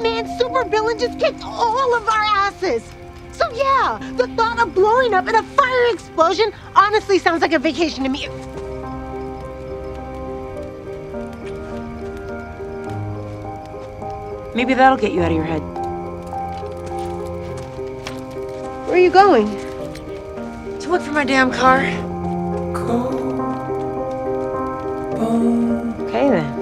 Batman supervillain just kicked all of our asses. So yeah, the thought of blowing up in a fire explosion honestly sounds like a vacation to me. Maybe that'll get you out of your head. Where are you going? To look for my damn car. Okay then.